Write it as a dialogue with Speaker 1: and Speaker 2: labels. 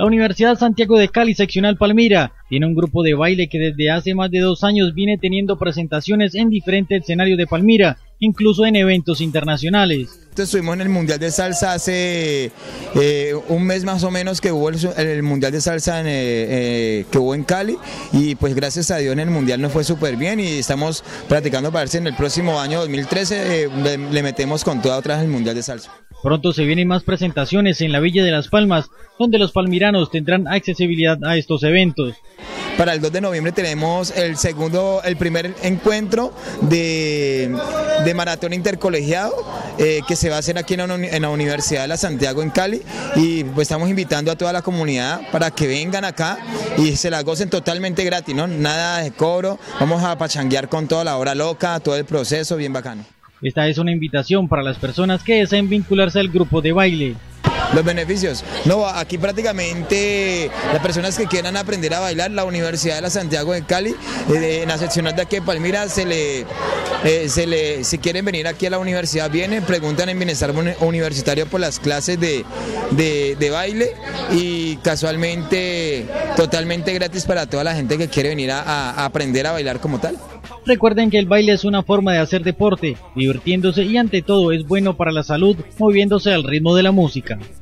Speaker 1: La Universidad Santiago de Cali, seccional Palmira, tiene un grupo de baile que desde hace más de dos años viene teniendo presentaciones en diferentes escenarios de Palmira, incluso en eventos internacionales.
Speaker 2: Estuvimos en el Mundial de Salsa hace eh, un mes más o menos que hubo el, Mundial de Salsa en, eh, eh, que hubo en Cali y pues gracias a Dios en el Mundial nos fue súper bien y estamos practicando para ver si en el próximo año 2013 le, le, metemos con toda otra vez el Mundial de Salsa.
Speaker 1: Pronto se vienen más presentaciones en la Villa de las Palmas, donde los palmiranos tendrán accesibilidad a estos eventos.
Speaker 2: Para el 2 de noviembre tenemos el segundo, el primer encuentro de, maratón intercolegiado eh, que se va a hacer aquí en la, Universidad de la Santiago en Cali y pues estamos invitando a toda la comunidad para que vengan acá y se la gocen totalmente gratis, ¿no? nada de cobro, vamos a pachanguear con toda la hora loca, todo el proceso bien bacano.
Speaker 1: Esta es una invitación para las personas que deseen vincularse al grupo de baile.
Speaker 2: Los beneficios. No, aquí prácticamente las personas que quieran aprender a bailar, la Universidad de la Santiago de Cali, eh, en la seccional de aquí de Palmira, se le, eh, se le, si quieren venir aquí a la universidad, vienen, preguntan en Bienestar Universitario por las clases de, de baile y casualmente totalmente gratis para toda la gente que quiere venir a aprender a bailar como tal.
Speaker 1: Recuerden que el baile es una forma de hacer deporte, divirtiéndose y ante todo es bueno para la salud, moviéndose al ritmo de la música.